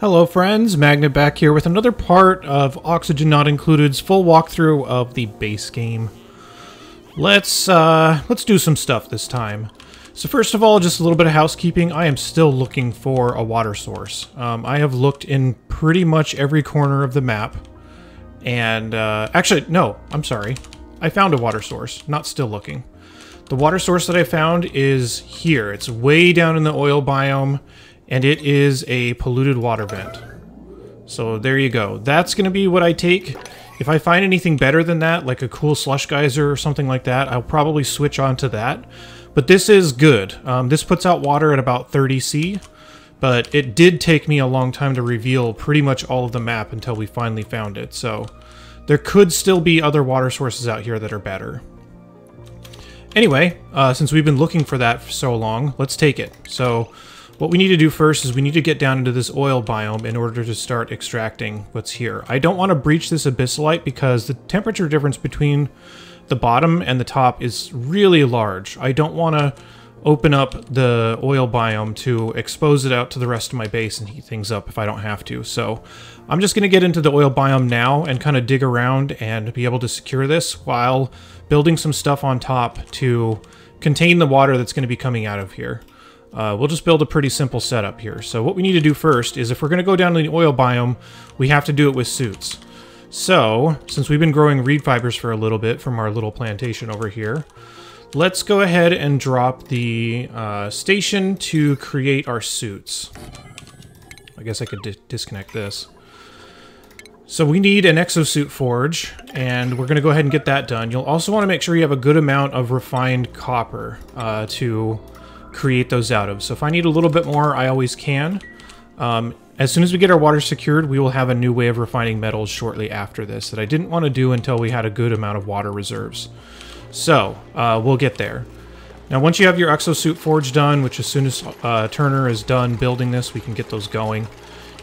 Hello friends, Magnet back here with another part of Oxygen Not Included's full walkthrough of the base game. Let's, uh, let's do some stuff this time. So first of all, just a little bit of housekeeping. I am still looking for a water source. Um, I have looked in pretty much every corner of the map. And, uh, actually, no, I'm sorry. I found a water source, not still looking. The water source that I found is here. It's way down in the oil biome and it is a polluted water vent. So there you go. That's going to be what I take. If I find anything better than that, like a cool slush geyser or something like that, I'll probably switch on to that. But this is good. Um, this puts out water at about 30 C, but it did take me a long time to reveal pretty much all of the map until we finally found it. So there could still be other water sources out here that are better. Anyway, uh, since we've been looking for that for so long, let's take it. So what we need to do first is we need to get down into this oil biome in order to start extracting what's here. I don't want to breach this abyssalite because the temperature difference between the bottom and the top is really large. I don't want to open up the oil biome to expose it out to the rest of my base and heat things up if I don't have to. So I'm just going to get into the oil biome now and kind of dig around and be able to secure this while building some stuff on top to contain the water that's going to be coming out of here. Uh, we'll just build a pretty simple setup here. So what we need to do first is if we're going to go down to the oil biome, we have to do it with suits. So, since we've been growing reed fibers for a little bit from our little plantation over here, let's go ahead and drop the uh, station to create our suits. I guess I could di disconnect this. So we need an exosuit forge, and we're going to go ahead and get that done. You'll also want to make sure you have a good amount of refined copper uh, to create those out of. So if I need a little bit more, I always can. Um, as soon as we get our water secured, we will have a new way of refining metals shortly after this that I didn't want to do until we had a good amount of water reserves. So, uh, we'll get there. Now, once you have your exosuit forge done, which as soon as uh, Turner is done building this, we can get those going.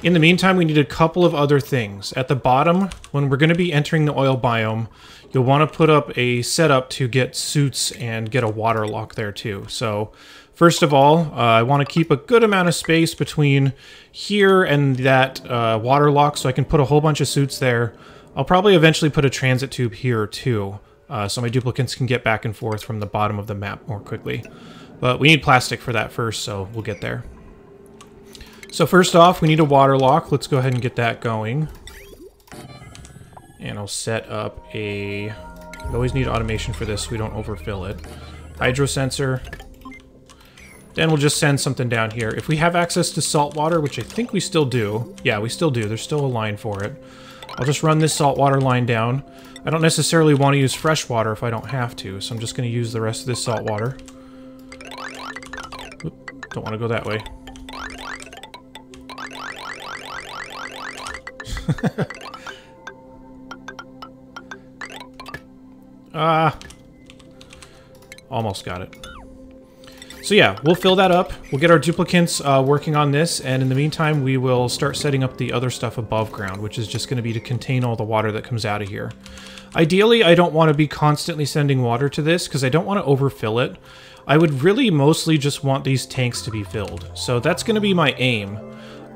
In the meantime, we need a couple of other things. At the bottom, when we're going to be entering the oil biome, you'll want to put up a setup to get suits and get a water lock there too. So First of all, uh, I want to keep a good amount of space between here and that uh, water lock so I can put a whole bunch of suits there. I'll probably eventually put a transit tube here too, uh, so my duplicants can get back and forth from the bottom of the map more quickly. But we need plastic for that first, so we'll get there. So first off, we need a water lock. Let's go ahead and get that going. And I'll set up a... We always need automation for this so we don't overfill it. Hydro sensor. Then we'll just send something down here. If we have access to salt water, which I think we still do. Yeah, we still do. There's still a line for it. I'll just run this salt water line down. I don't necessarily want to use fresh water if I don't have to, so I'm just going to use the rest of this salt water. Oop, don't want to go that way. ah. Almost got it. So yeah, we'll fill that up. We'll get our duplicants uh, working on this, and in the meantime, we will start setting up the other stuff above ground, which is just going to be to contain all the water that comes out of here. Ideally, I don't want to be constantly sending water to this, because I don't want to overfill it. I would really mostly just want these tanks to be filled. So that's going to be my aim.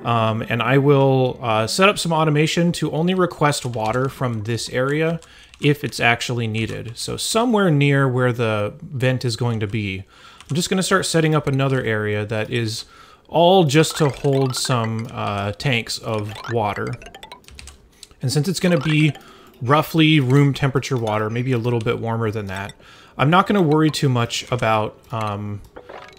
Um, and I will uh, set up some automation to only request water from this area if it's actually needed. So somewhere near where the vent is going to be, I'm just going to start setting up another area that is all just to hold some uh, tanks of water. And since it's going to be roughly room temperature water, maybe a little bit warmer than that, I'm not going to worry too much about um,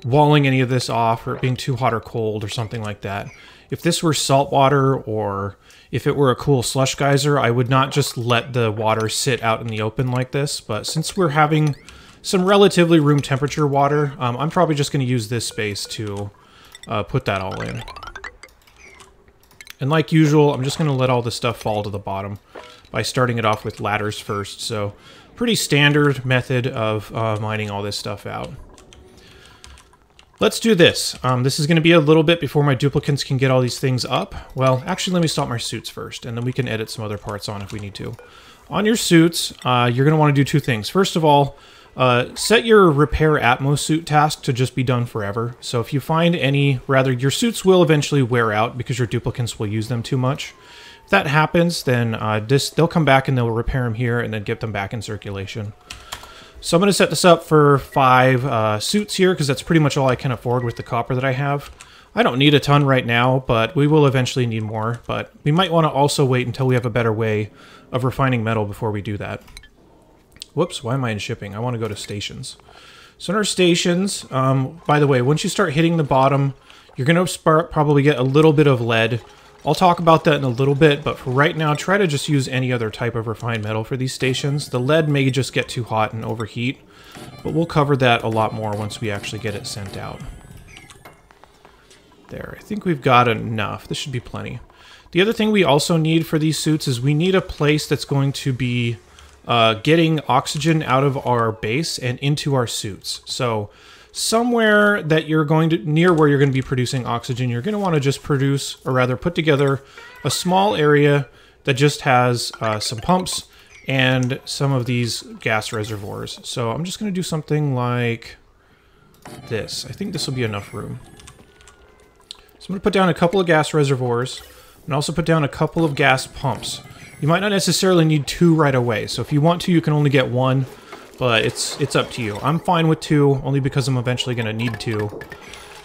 walling any of this off or it being too hot or cold or something like that. If this were salt water or if it were a cool slush geyser, I would not just let the water sit out in the open like this. But since we're having some relatively room temperature water. Um, I'm probably just going to use this space to uh, put that all in. And like usual, I'm just going to let all the stuff fall to the bottom by starting it off with ladders first. So pretty standard method of uh, mining all this stuff out. Let's do this. Um, this is going to be a little bit before my duplicants can get all these things up. Well, actually, let me stop my suits first, and then we can edit some other parts on if we need to. On your suits, uh, you're going to want to do two things. First of all, Uh, set your repair Atmo suit task to just be done forever. So if you find any, rather, your suits will eventually wear out because your duplicants will use them too much. If that happens, then uh, this, they'll come back and they'll repair them here and then get them back in circulation. So I'm going to set this up for five uh, suits here because that's pretty much all I can afford with the copper that I have. I don't need a ton right now, but we will eventually need more. But we might want to also wait until we have a better way of refining metal before we do that. Whoops, why am I in shipping? I want to go to stations. So in our stations, um, by the way, once you start hitting the bottom, you're going to probably get a little bit of lead. I'll talk about that in a little bit, but for right now, try to just use any other type of refined metal for these stations. The lead may just get too hot and overheat, but we'll cover that a lot more once we actually get it sent out. There, I think we've got enough. This should be plenty. The other thing we also need for these suits is we need a place that's going to be uh, getting oxygen out of our base and into our suits. So somewhere that you're going to, near where you're going to be producing oxygen, you're going to want to just produce, or rather put together a small area that just has uh, some pumps and some of these gas reservoirs. So I'm just going to do something like this. I think this will be enough room. So I'm going to put down a couple of gas reservoirs and also put down a couple of gas pumps. You might not necessarily need two right away, so if you want to, you can only get one, but it's it's up to you. I'm fine with two, only because I'm eventually going to need two.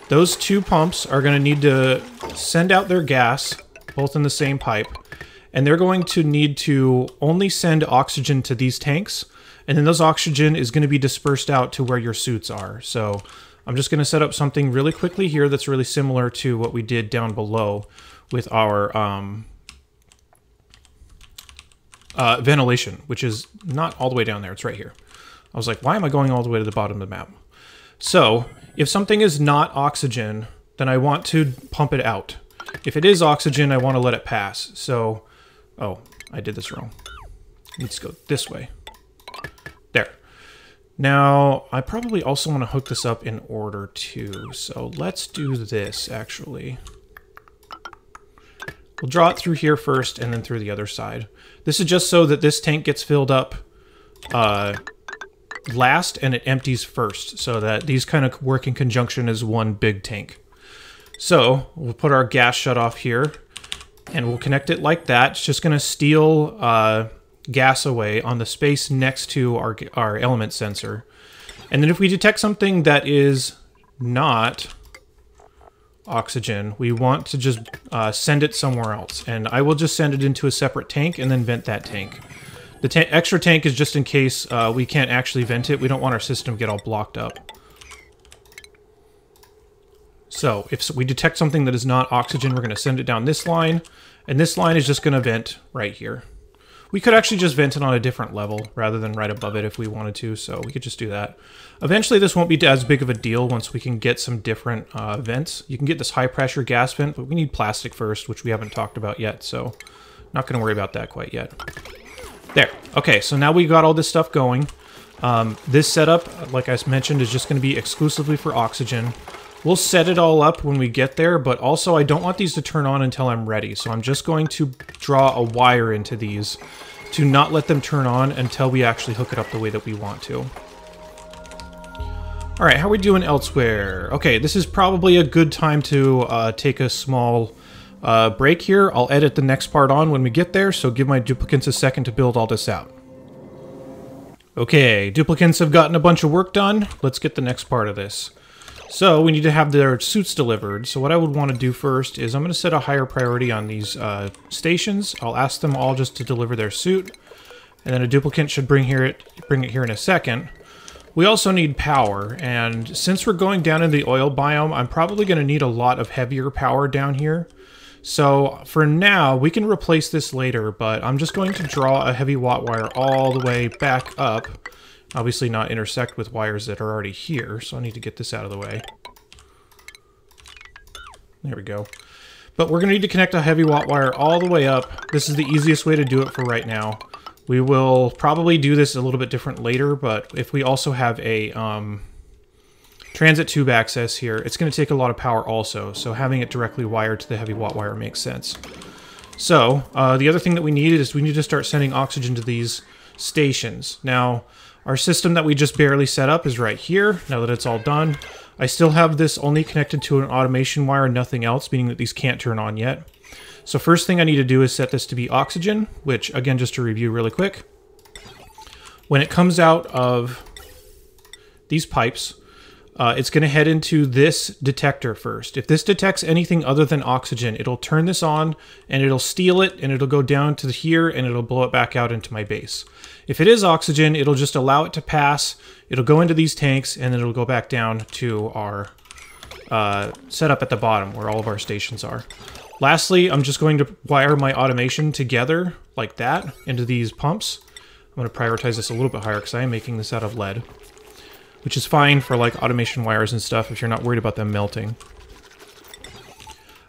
Those two pumps are going to need to send out their gas, both in the same pipe, and they're going to need to only send oxygen to these tanks, and then those oxygen is going to be dispersed out to where your suits are. So I'm just going to set up something really quickly here that's really similar to what we did down below with our um, uh, ventilation, which is not all the way down there. It's right here. I was like, why am I going all the way to the bottom of the map? So if something is not oxygen, then I want to pump it out. If it is oxygen, I want to let it pass. So, oh, I did this wrong. Let's go this way. There. Now, I probably also want to hook this up in order too, so let's do this actually. We'll draw it through here first and then through the other side. This is just so that this tank gets filled up uh, last and it empties first, so that these kind of work in conjunction as one big tank. So, we'll put our gas shut off here, and we'll connect it like that. It's just going to steal uh, gas away on the space next to our, our element sensor. And then if we detect something that is not oxygen, we want to just uh, send it somewhere else. And I will just send it into a separate tank and then vent that tank. The ta extra tank is just in case uh, we can't actually vent it. We don't want our system to get all blocked up. So if we detect something that is not oxygen, we're going to send it down this line. And this line is just going to vent right here. We could actually just vent it on a different level rather than right above it if we wanted to, so we could just do that. Eventually this won't be as big of a deal once we can get some different uh, vents. You can get this high pressure gas vent, but we need plastic first, which we haven't talked about yet, so not going to worry about that quite yet. There. Okay, so now we got all this stuff going. Um, this setup, like I mentioned, is just going to be exclusively for oxygen. We'll set it all up when we get there, but also I don't want these to turn on until I'm ready. So I'm just going to draw a wire into these to not let them turn on until we actually hook it up the way that we want to. Alright, how are we doing elsewhere? Okay, this is probably a good time to uh, take a small uh, break here. I'll edit the next part on when we get there, so give my duplicants a second to build all this out. Okay, duplicants have gotten a bunch of work done. Let's get the next part of this. So we need to have their suits delivered. So what I would want to do first is I'm going to set a higher priority on these uh, stations. I'll ask them all just to deliver their suit. And then a duplicant should bring here it bring it here in a second. We also need power, and since we're going down in the oil biome, I'm probably going to need a lot of heavier power down here. So for now, we can replace this later, but I'm just going to draw a heavy watt wire all the way back up obviously not intersect with wires that are already here, so I need to get this out of the way. There we go. But we're going to need to connect a heavy watt wire all the way up. This is the easiest way to do it for right now. We will probably do this a little bit different later, but if we also have a um, transit tube access here, it's going to take a lot of power also, so having it directly wired to the heavy watt wire makes sense. So, uh, the other thing that we need is we need to start sending oxygen to these stations. Now, Our system that we just barely set up is right here, now that it's all done. I still have this only connected to an automation wire, and nothing else, meaning that these can't turn on yet. So first thing I need to do is set this to be oxygen, which, again, just to review really quick. When it comes out of these pipes, uh, it's going to head into this detector first. If this detects anything other than oxygen, it'll turn this on and it'll steal it and it'll go down to here and it'll blow it back out into my base. If it is oxygen, it'll just allow it to pass. It'll go into these tanks and then it'll go back down to our uh, setup at the bottom where all of our stations are. Lastly, I'm just going to wire my automation together like that into these pumps. I'm going to prioritize this a little bit higher because I am making this out of lead which is fine for like automation wires and stuff if you're not worried about them melting.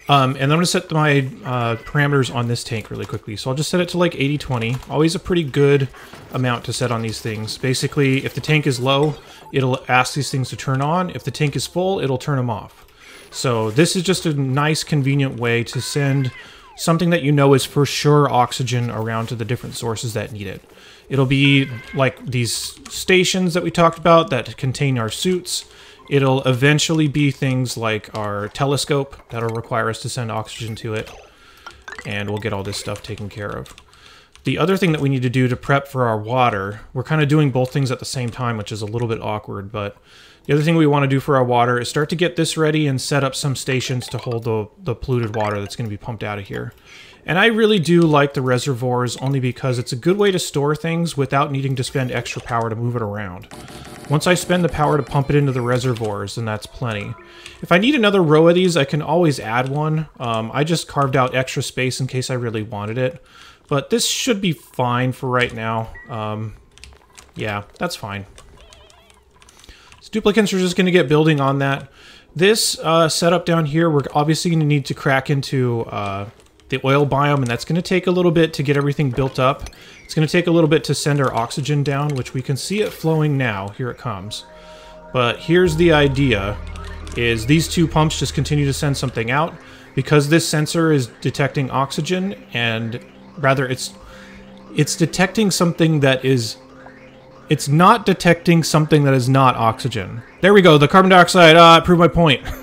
Um, and I'm going to set my uh, parameters on this tank really quickly. So I'll just set it to like 80-20. Always a pretty good amount to set on these things. Basically, if the tank is low, it'll ask these things to turn on. If the tank is full, it'll turn them off. So this is just a nice, convenient way to send something that you know is for sure oxygen around to the different sources that need it. It'll be like these stations that we talked about that contain our suits. It'll eventually be things like our telescope that'll require us to send oxygen to it. And we'll get all this stuff taken care of. The other thing that we need to do to prep for our water, we're kind of doing both things at the same time, which is a little bit awkward, but the other thing we want to do for our water is start to get this ready and set up some stations to hold the, the polluted water that's going to be pumped out of here. And I really do like the reservoirs only because it's a good way to store things without needing to spend extra power to move it around. Once I spend the power to pump it into the reservoirs, then that's plenty. If I need another row of these, I can always add one. Um, I just carved out extra space in case I really wanted it. But this should be fine for right now. Um, yeah, that's fine. So duplicants are just going to get building on that. This uh, setup down here, we're obviously going to need to crack into uh, the oil biome, and that's going to take a little bit to get everything built up. It's going to take a little bit to send our oxygen down, which we can see it flowing now. Here it comes. But here's the idea, is these two pumps just continue to send something out. Because this sensor is detecting oxygen, and rather it's it's detecting something that is it's not detecting something that is not oxygen. There we go, the carbon dioxide, uh, proved my point.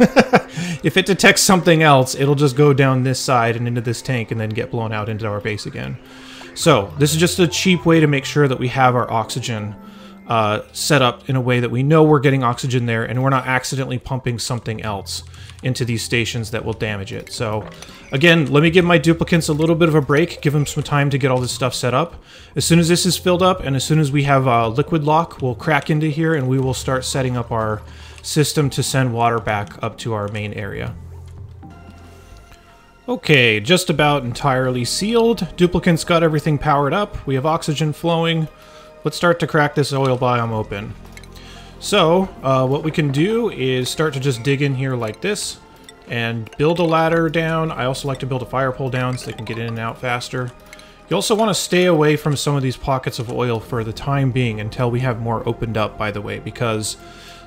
if it detects something else, it'll just go down this side and into this tank and then get blown out into our base again. So, this is just a cheap way to make sure that we have our oxygen uh, set up in a way that we know we're getting oxygen there and we're not accidentally pumping something else into these stations that will damage it. So again, let me give my duplicants a little bit of a break, give them some time to get all this stuff set up. As soon as this is filled up and as soon as we have a liquid lock, we'll crack into here and we will start setting up our system to send water back up to our main area. Okay, just about entirely sealed. Duplicants got everything powered up. We have oxygen flowing. Let's start to crack this oil biome open. So, uh, what we can do is start to just dig in here like this and build a ladder down. I also like to build a fire pole down so they can get in and out faster. You also want to stay away from some of these pockets of oil for the time being until we have more opened up, by the way, because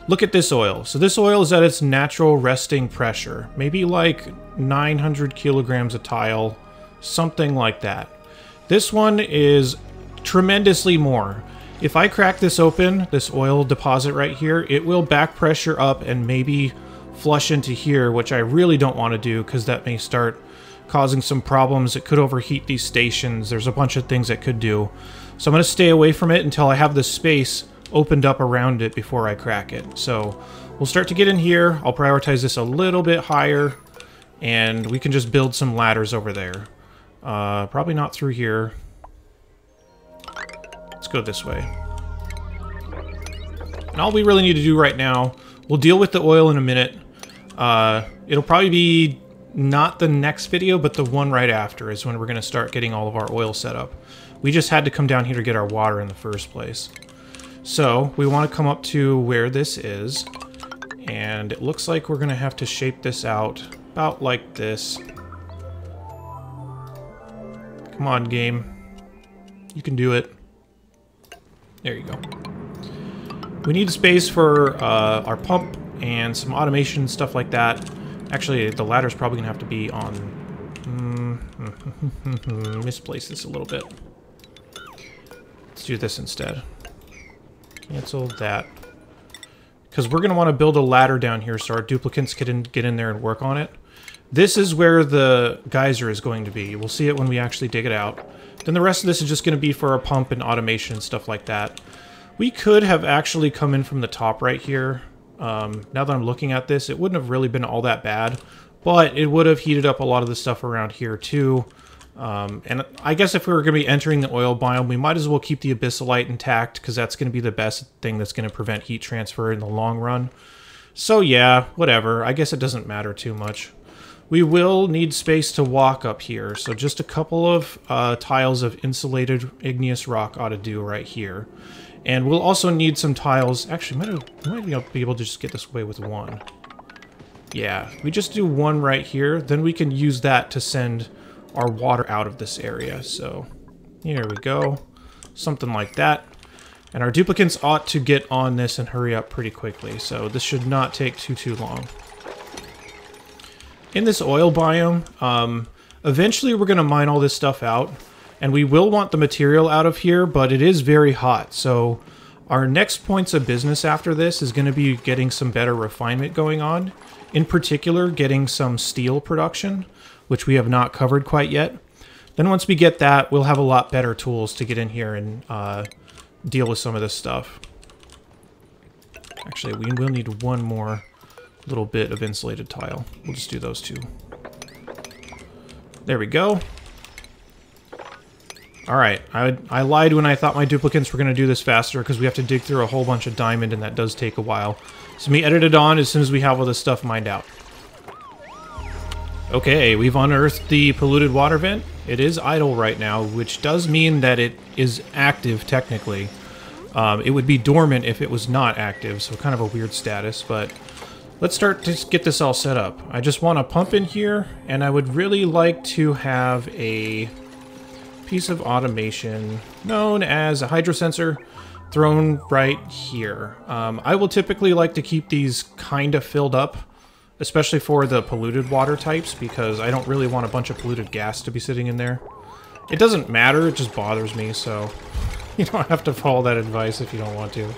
look at this oil. So this oil is at its natural resting pressure, maybe like 900 kilograms a tile, something like that. This one is tremendously more. If I crack this open, this oil deposit right here, it will back pressure up and maybe flush into here, which I really don't want to do because that may start causing some problems. It could overheat these stations. There's a bunch of things it could do. So I'm going to stay away from it until I have the space opened up around it before I crack it. So we'll start to get in here. I'll prioritize this a little bit higher and we can just build some ladders over there. Uh, probably not through here. Let's go this way. And all we really need to do right now, we'll deal with the oil in a minute. Uh, it'll probably be not the next video, but the one right after is when we're going to start getting all of our oil set up. We just had to come down here to get our water in the first place. So we want to come up to where this is. And it looks like we're going to have to shape this out about like this. Come on, game. You can do it. There you go. We need space for uh, our pump and some automation, stuff like that. Actually, the ladder's probably going to have to be on... Mm, misplace this a little bit. Let's do this instead. Cancel that. Because we're going to want to build a ladder down here so our duplicants can get in there and work on it. This is where the geyser is going to be. We'll see it when we actually dig it out. Then the rest of this is just going to be for our pump and automation and stuff like that. We could have actually come in from the top right here. Um, now that I'm looking at this, it wouldn't have really been all that bad. But it would have heated up a lot of the stuff around here too. Um, and I guess if we were going to be entering the oil biome, we might as well keep the abyssalite intact because that's going to be the best thing that's going to prevent heat transfer in the long run. So yeah, whatever. I guess it doesn't matter too much. We will need space to walk up here, so just a couple of uh, tiles of insulated igneous rock ought to do right here. And we'll also need some tiles. Actually, might, might be able to just get this away with one. Yeah, we just do one right here, then we can use that to send our water out of this area. So here we go. Something like that. And our duplicants ought to get on this and hurry up pretty quickly. So this should not take too, too long. In this oil biome, um, eventually we're going to mine all this stuff out. And we will want the material out of here, but it is very hot. So our next points of business after this is going to be getting some better refinement going on. In particular, getting some steel production which we have not covered quite yet. Then once we get that, we'll have a lot better tools to get in here and uh, deal with some of this stuff. Actually, we will need one more little bit of insulated tile. We'll just do those two. There we go. Alright, I, I lied when I thought my duplicants were going to do this faster because we have to dig through a whole bunch of diamond and that does take a while. So me edit it on as soon as we have all this stuff mined out. Okay, we've unearthed the polluted water vent. It is idle right now, which does mean that it is active technically. Um, it would be dormant if it was not active, so kind of a weird status, but let's start to get this all set up. I just want to pump in here, and I would really like to have a piece of automation known as a hydrosensor thrown right here. Um, I will typically like to keep these kind of filled up especially for the polluted water types, because I don't really want a bunch of polluted gas to be sitting in there. It doesn't matter, it just bothers me, so you don't have to follow that advice if you don't want to.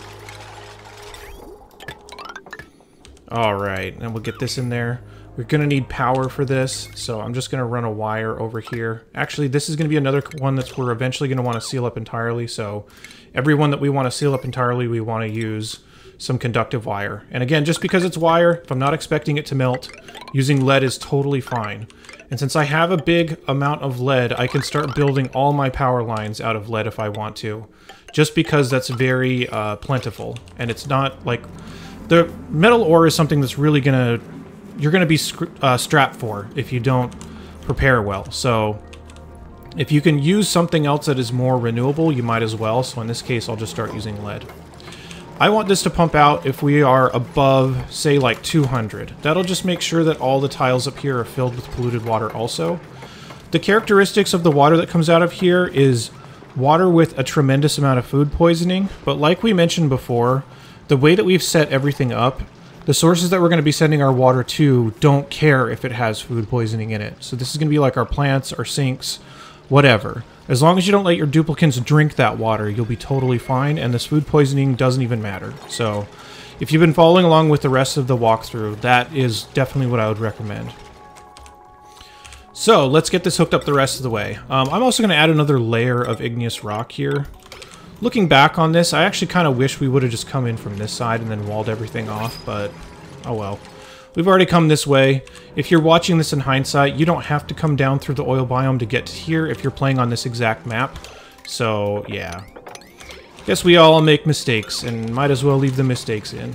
Alright, and we'll get this in there. We're going to need power for this, so I'm just going to run a wire over here. Actually, this is going to be another one that we're eventually going to want to seal up entirely, so every one that we want to seal up entirely, we want to use some conductive wire. And again, just because it's wire, if I'm not expecting it to melt, using lead is totally fine. And since I have a big amount of lead, I can start building all my power lines out of lead if I want to. Just because that's very uh, plentiful. And it's not like... The metal ore is something that's really to... You're to be uh, strapped for if you don't prepare well. So if you can use something else that is more renewable, you might as well. So in this case, I'll just start using lead. I want this to pump out if we are above, say, like 200. That'll just make sure that all the tiles up here are filled with polluted water also. The characteristics of the water that comes out of here is water with a tremendous amount of food poisoning, but like we mentioned before, the way that we've set everything up, the sources that we're going to be sending our water to don't care if it has food poisoning in it. So this is going to be like our plants, our sinks, whatever. As long as you don't let your duplicants drink that water, you'll be totally fine, and this food poisoning doesn't even matter. So, if you've been following along with the rest of the walkthrough, that is definitely what I would recommend. So, let's get this hooked up the rest of the way. Um, I'm also going to add another layer of igneous rock here. Looking back on this, I actually kind of wish we would have just come in from this side and then walled everything off, but oh well. We've already come this way. If you're watching this in hindsight, you don't have to come down through the oil biome to get to here if you're playing on this exact map. So, yeah. Guess we all make mistakes, and might as well leave the mistakes in.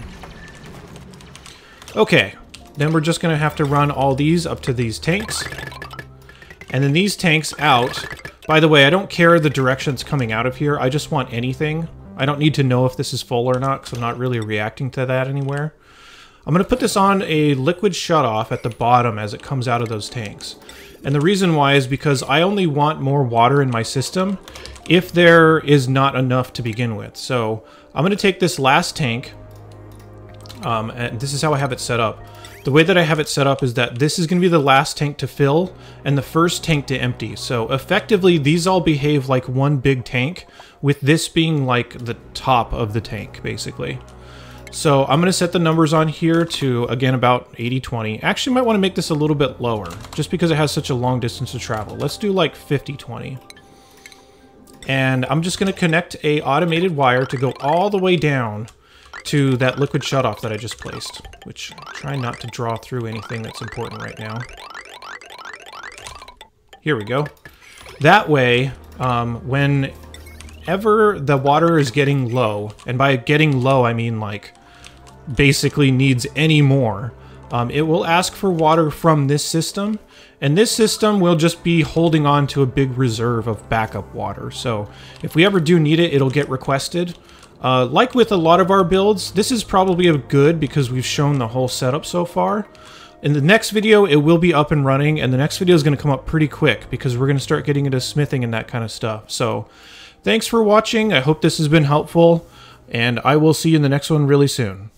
Okay, then we're just going to have to run all these up to these tanks. And then these tanks out. By the way, I don't care the directions coming out of here. I just want anything. I don't need to know if this is full or not, because I'm not really reacting to that anywhere. I'm going to put this on a liquid shutoff at the bottom as it comes out of those tanks. And the reason why is because I only want more water in my system if there is not enough to begin with. So I'm going to take this last tank, um, and this is how I have it set up. The way that I have it set up is that this is going to be the last tank to fill and the first tank to empty. So effectively, these all behave like one big tank, with this being like the top of the tank, basically. So I'm going to set the numbers on here to, again, about 80-20. Actually, might want to make this a little bit lower, just because it has such a long distance to travel. Let's do like 50-20. And I'm just going to connect a automated wire to go all the way down to that liquid shutoff that I just placed, which I try not to draw through anything that's important right now. Here we go. That way, um, whenever the water is getting low, and by getting low I mean like basically needs any more, um, it will ask for water from this system, and this system will just be holding on to a big reserve of backup water. So if we ever do need it, it'll get requested. Uh, like with a lot of our builds, this is probably a good because we've shown the whole setup so far. In the next video, it will be up and running, and the next video is going to come up pretty quick because we're going to start getting into smithing and that kind of stuff. So, thanks for watching. I hope this has been helpful, and I will see you in the next one really soon.